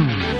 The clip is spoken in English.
Hmm.